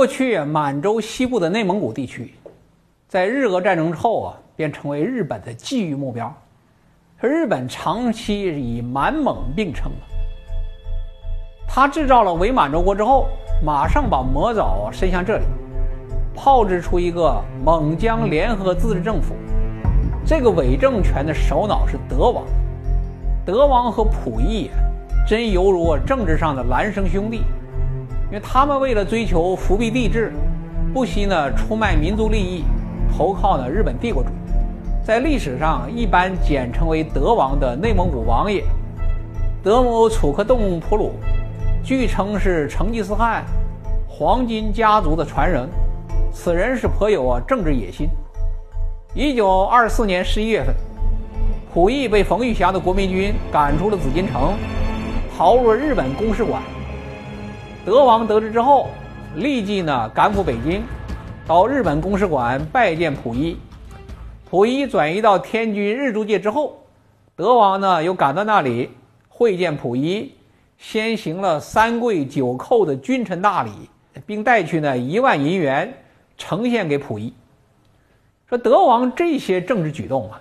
过去满洲西部的内蒙古地区，在日俄战争之后啊，便成为日本的觊觎目标。日本长期以满蒙并称他制造了伪满洲国之后，马上把魔爪伸向这里，炮制出一个蒙疆联合自治政府。这个伪政权的首脑是德王，德王和溥仪真犹如政治上的孪生兄弟，因为他们为了追求复辟帝制，不惜呢出卖民族利益，投靠呢日本帝国主义。在历史上一般简称为德王的内蒙古王爷德姆楚克顿普鲁，据称是成吉思汗黄金家族的传人，此人是颇有啊政治野心。一九二四年十一月份，溥仪被冯玉祥的国民军赶出了紫禁城，逃入了日本公使馆。德王得知之后，立即呢赶赴北京，到日本公使馆拜见溥仪。溥仪转移到天津日租界之后，德王呢又赶到那里会见溥仪，先行了三跪九叩的君臣大礼，并带去呢一万银元呈现给溥仪。说德王这些政治举动啊，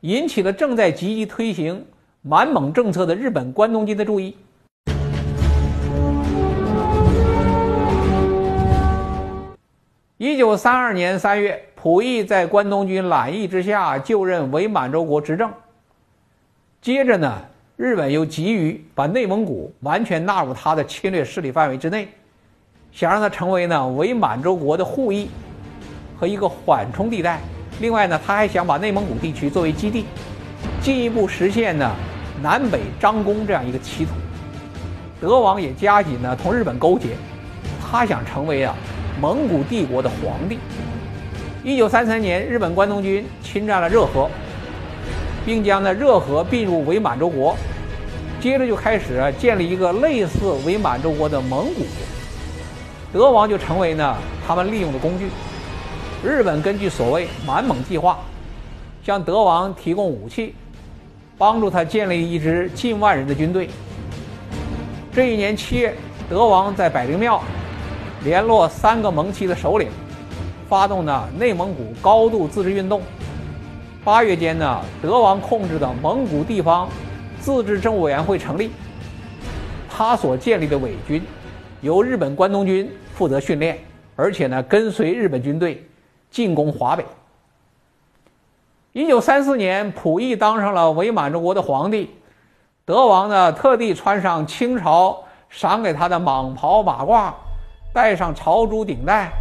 引起了正在积极推行满蒙政策的日本关东军的注意。一九三二年三月，溥仪在关东军揽意之下就任伪满洲国执政。接着呢，日本又急于把内蒙古完全纳入他的侵略势力范围之内，想让它成为呢伪满洲国的护翼。和一个缓冲地带。另外呢，他还想把内蒙古地区作为基地，进一步实现呢南北张弓这样一个企图。德王也加紧呢同日本勾结，他想成为啊蒙古帝国的皇帝。一九三三年，日本关东军侵占了热河，并将呢热河并入伪满洲国，接着就开始建立一个类似伪满洲国的蒙古国。德王就成为呢他们利用的工具。日本根据所谓满蒙计划，向德王提供武器，帮助他建立一支近万人的军队。这一年七月，德王在百灵庙联络三个蒙旗的首领，发动呢内蒙古高度自治运动。八月间呢，德王控制的蒙古地方自治政务委员会成立，他所建立的伪军由日本关东军负责训练，而且呢跟随日本军队。进攻华北。一九三四年，溥仪当上了伪满洲国的皇帝，德王呢特地穿上清朝赏给他的蟒袍马褂，戴上朝珠顶戴，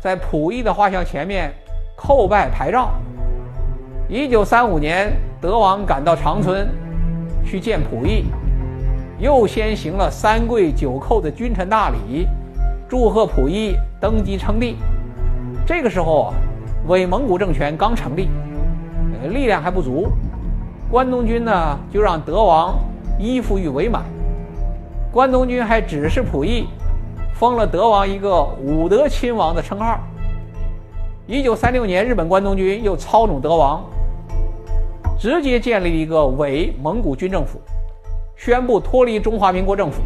在溥仪的画像前面叩拜拍照。一九三五年，德王赶到长春去见溥仪，又先行了三跪九叩的君臣大礼，祝贺溥仪登基称帝。这个时候啊，伪蒙古政权刚成立，呃，力量还不足。关东军呢，就让德王依附于伪满。关东军还指示溥仪，封了德王一个武德亲王的称号。一九三六年，日本关东军又操纵德王，直接建立一个伪蒙古军政府，宣布脱离中华民国政府，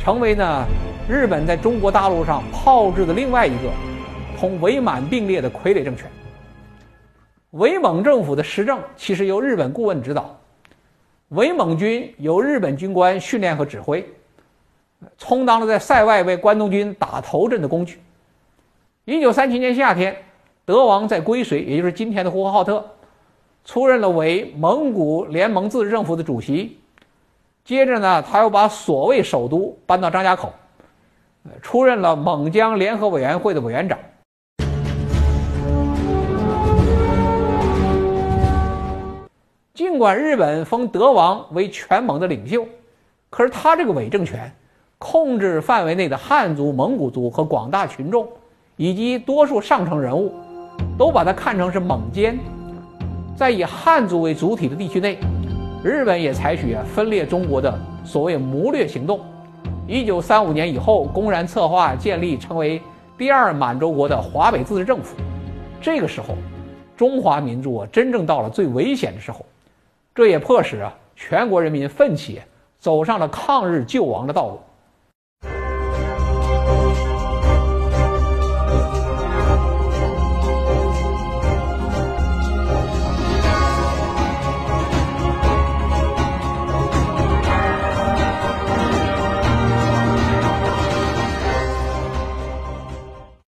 成为呢日本在中国大陆上炮制的另外一个。同伪满并列的傀儡政权，伪蒙政府的施政其实由日本顾问指导，伪蒙军由日本军官训练和指挥，充当了在塞外为关东军打头阵的工具。一九三七年夏天，德王在归绥，也就是今天的呼和浩特，出任了为蒙古联盟自治政府的主席。接着呢，他又把所谓首都搬到张家口，出任了蒙疆联合委员会的委员长。尽管日本封德王为全蒙的领袖，可是他这个伪政权控制范围内的汉族、蒙古族和广大群众，以及多数上层人物，都把它看成是蒙奸。在以汉族为主体的地区内，日本也采取分裂中国的所谓谋略行动。一九三五年以后，公然策划建立成为第二满洲国的华北自治政府。这个时候，中华民族啊，真正到了最危险的时候。这也迫使啊全国人民奋起，走上了抗日救亡的道路。